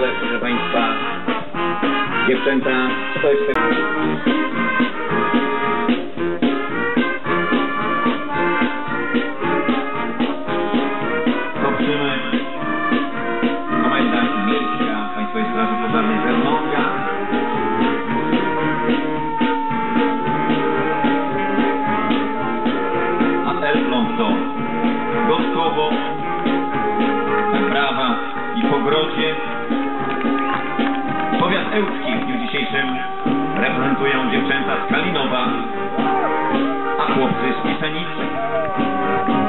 tyle, proszę Państwa. Dziewczęta, to jest... Ełcki w dniu dzisiejszym reprezentują dziewczęta z Kalinowa, a chłopcy z Pisanic,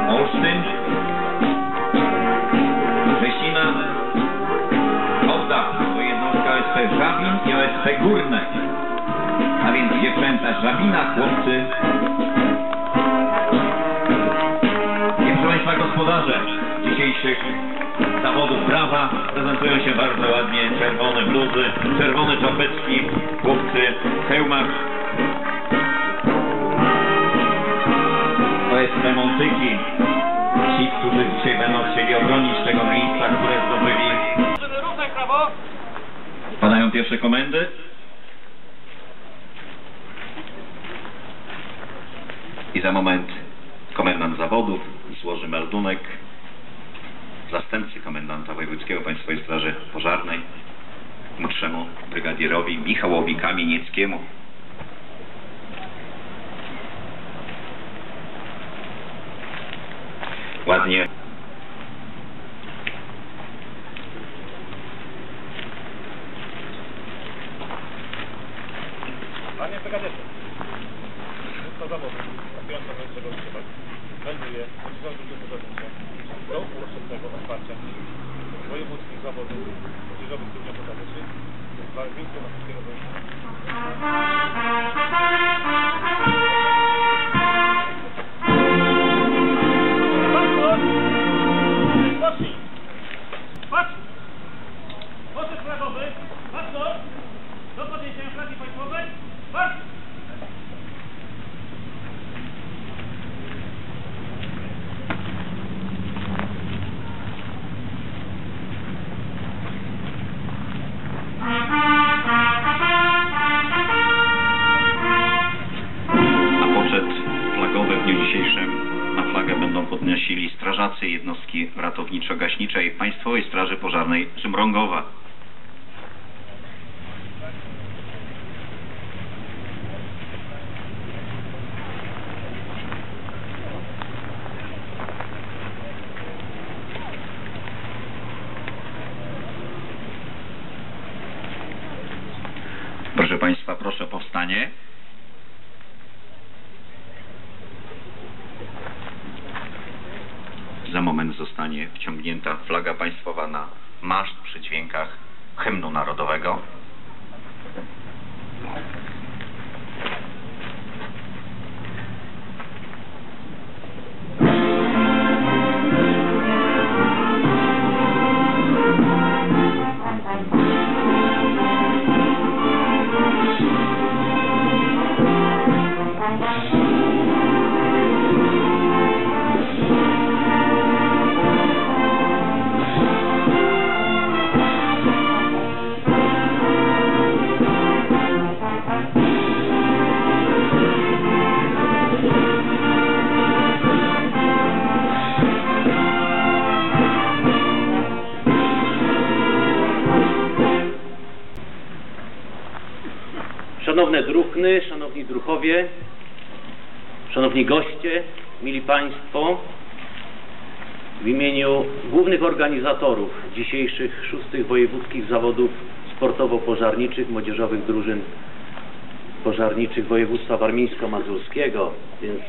Olsztyn, Rzesina, Oddach, to jednostka OSP Żabin i OSP Górne. A więc dziewczęta Żabina, chłopcy. I proszę Państwa gospodarze dzisiejszych zawodów brawa prezentują się bardzo ładnie. Bluzy, czerwone czapeczki, chłopcy w hełmach. OSP Montyki. Ci, którzy dzisiaj będą chcieli obronić tego miejsca, które zdobyli. Padają pierwsze komendy. I za moment komendant zawodów złoży meldunek zastępcy komendanta Wojewódzkiego Państwowej Straży Pożarnej młodszemu brygadierowi Michałowi Kamienieckiemu. Ładnie. Panie Pegadesie, to aspirantom do czego używać, melduje Urząd Dużego Zarządzenia do powszechnego otwarcia zawodów młodzieżowych studiów pozawyższych w Wińsku Mazowieckiego Województwa. Pocznij! Strażacy jednostki ratowniczo-gaśniczej Państwowej Straży Pożarnej Szymrągowa. Proszę Państwa, proszę o powstanie. Za moment zostanie wciągnięta flaga państwowa na maszt przy dźwiękach hymnu narodowego. Szanowni druchowie, szanowni goście, mili Państwo, w imieniu głównych organizatorów dzisiejszych szóstych wojewódzkich zawodów sportowo-pożarniczych młodzieżowych drużyn pożarniczych województwa warmińsko-mazurskiego, więc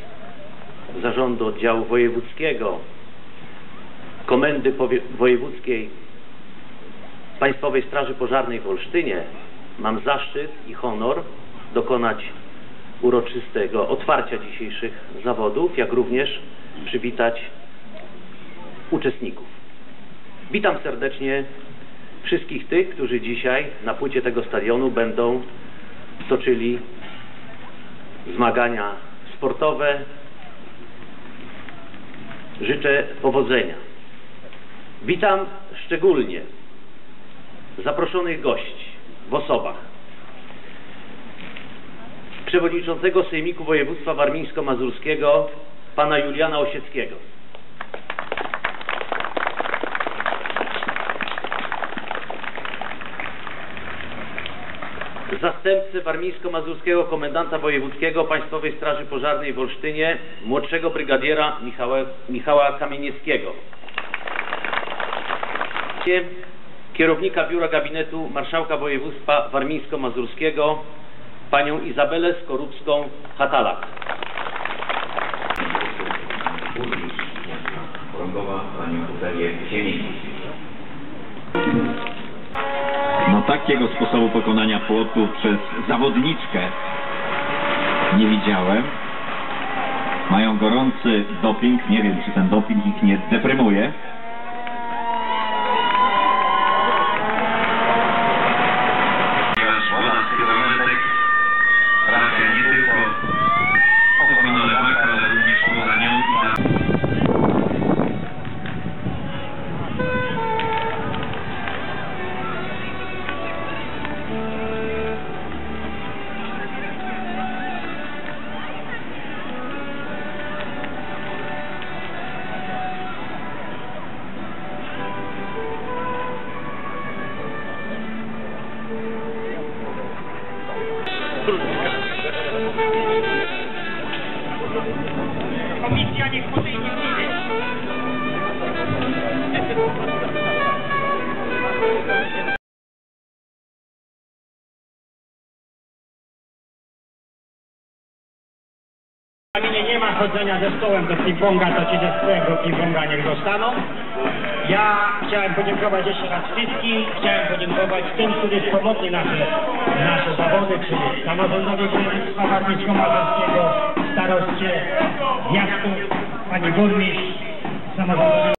zarządu oddziału wojewódzkiego, komendy wojewódzkiej Państwowej Straży Pożarnej w Olsztynie mam zaszczyt i honor dokonać uroczystego otwarcia dzisiejszych zawodów, jak również przywitać uczestników. Witam serdecznie wszystkich tych, którzy dzisiaj na płycie tego stadionu będą toczyli zmagania sportowe. Życzę powodzenia. Witam szczególnie zaproszonych gości w osobach przewodniczącego Sejmiku Województwa Warmińsko-Mazurskiego pana Juliana Osieckiego. Zastępcę warmińsko-mazurskiego komendanta wojewódzkiego Państwowej Straży Pożarnej w Olsztynie, młodszego brygadiera Michała, Michała Kamienieckiego. Kierownika Biura Gabinetu Marszałka Województwa Warmińsko-Mazurskiego, panią Izabelę Skorupską-Hatalak. Panią. No takiego sposobu pokonania płotu przez zawodniczkę nie widziałem. Mają gorący doping, nie wiem czy ten doping ich nie deprymuje. Komisja niech podejdzie bliżej. W Kamienie nie ma chodzenia ze stołem do ping-ponga, to ci ze swojego ping-ponga niech zostaną. Ja chciałem podziękować jeszcze raz wszystkim, chciałem podziękować tym, którzy wspomogli nasze, nasze zawody, czyli samorządowi województwa warmińsko-mazurskiego, staroście, miastu, pani burmistrz, samorządowi